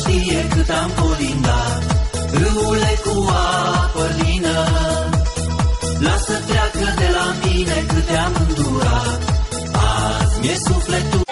știe cât am colindat. Râule cu apă lină. Lasă treacă de la mine cât am îndurat. Azi mi-e sufletul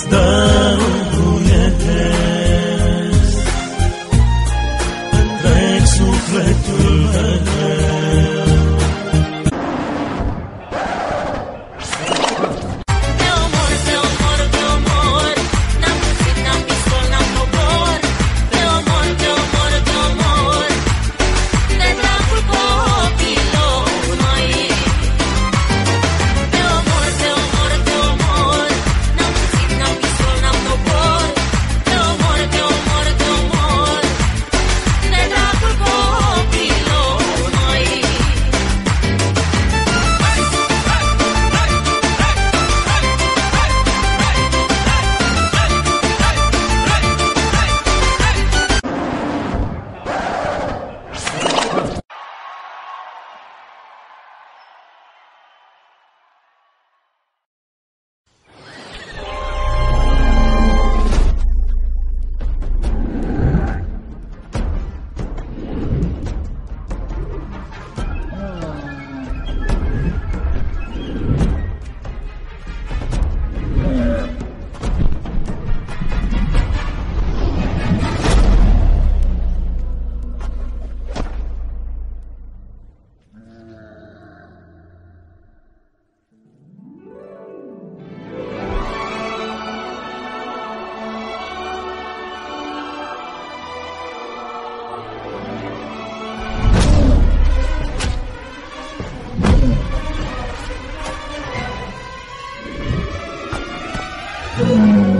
cristão Amen.